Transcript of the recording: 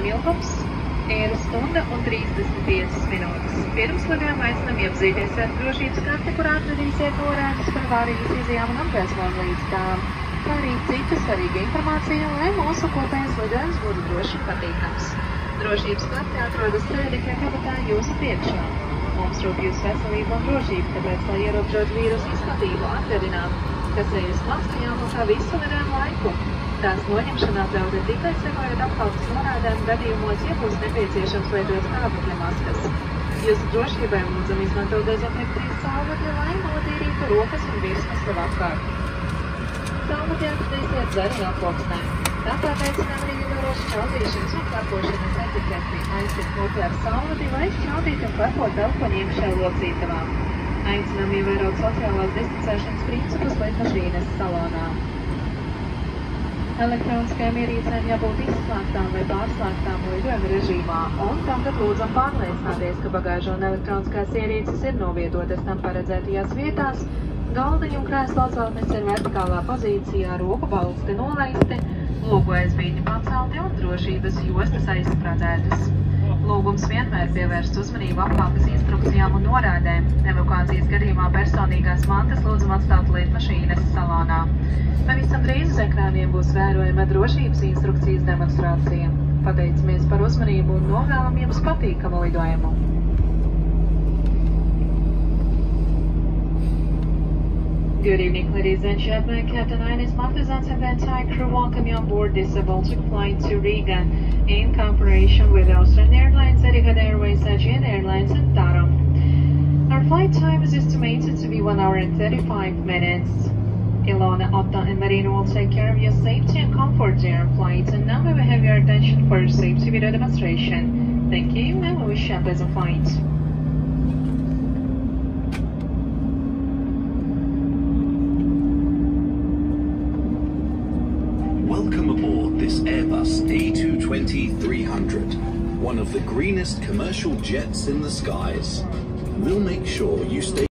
lidojuma ilgums ir stunda un 35 minūtes. Pirms lidojuma aicinām iepazīties ar drošības karti, kur atradīsiet norādes par avārijas izjām un apgaismojumu līdz tām, kā arī citu svarīgu informāciju, lai mūsu kopējais lidojums būtu droši un patīkams. Drošības karte atrodas sēdekļa kabatā jūsu priekšā. Mums rūp jūsu veselība un drošība, tāpēc, lai ierobežotu vīrusu izplatību, atgādinām, ka sejas maska jāmokā visu lidojumu laiku. Tās noņemšana atļauta tikai sekojot apkalpes norādēm gadījumos, ja būs nepieciešams lietot skābekļa maskas. Jūsu drošībai lūdzam izmantot dezinfekcijas sālvadļu, lai notīrītu rokas un virsmas sev apkārt. Sālvadļi atradīsiet zaļu aploksnē. Tāpat aicinām arī ievērošu čaudīšanas un karpošanas etiketi. Aiziet kopā ar sālvadi, lai čaudītu un karpot elpoņu iekšē locītavā. Aicinām ievērot sociālās distancēšanas principus lidmašīnas salonā. Elektroniskajām ierīcēm jābūt izslēgtām vai pārslēgtām lidojuma režīmā, un tam tad lūdzam pārliecināties, ka bagāža un elektroniskās ierīces ir novietotas tam paredzētajās vietās, galdiņu un krēslu atceltnes ir vertikālā pozīcijā, roku balsti nolaisti, logu aizbīņi pacelti un drošības jostas aizstrādētas. Lūgums vienmēr pievērst uzmanību apkalpes instrukcijām un norādēm. Evakuācijas gadījumā personīgās mantas lūdzam atstāt lidmašīnas salonā. Būs vērojama drošības instrukcijas demonstrācija. Pateicamies par uzmanību un novēlam jums patīkamu lidojumu! Good evening, ladies and gentlemen. Captain Ines Martizans and the entire crew welcome you on board this Baltic flight to Riga in cooperation with Austrian Airlines, Etihad Airways, Aegean Airlines, and Tarom. Our flight time is estimated to be 1 hour and 35 minutes. Ilona, Otta, and Marina will take care of your safety and comfort during flight, and now we will have your attention for a safety video demonstration. Thank you, and we wish you a pleasant flight. Welcome aboard this Airbus A220-300, one of the greenest commercial jets in the skies. We'll make sure you stay